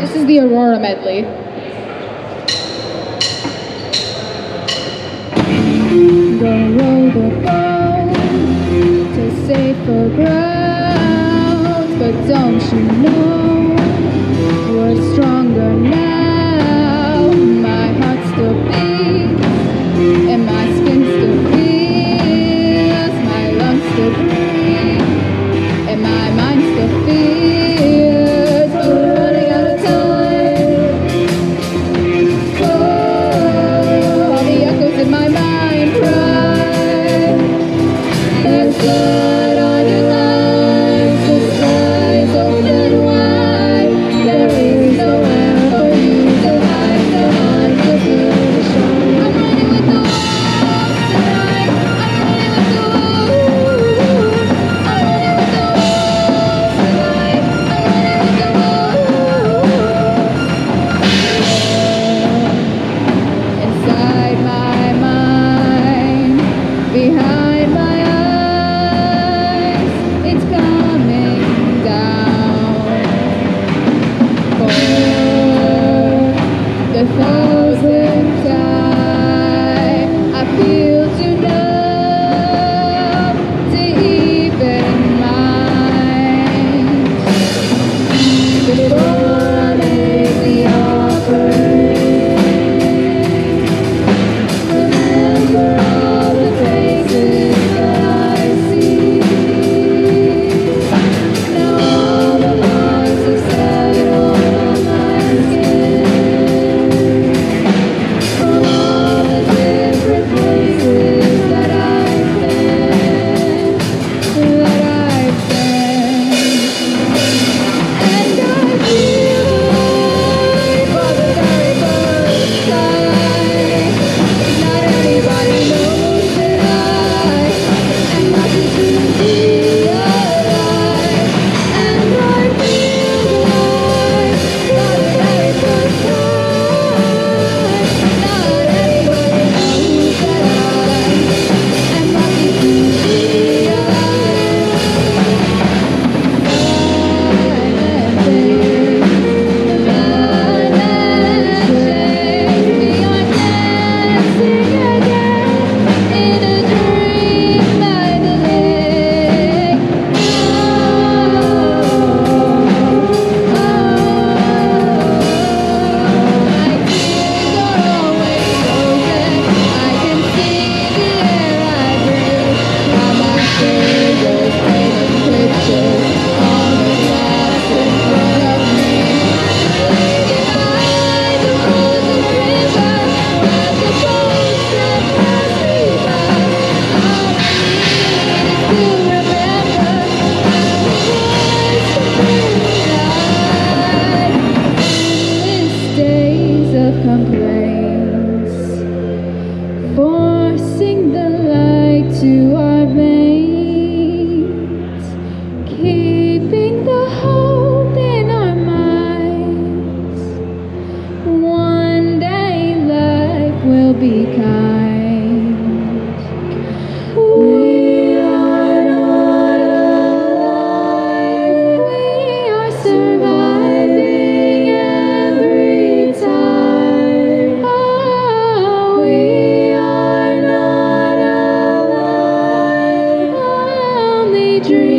This is the Aurora medley. The to safer ground, but don't you know we're stronger now? Bye. come. dream.